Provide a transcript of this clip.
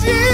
知。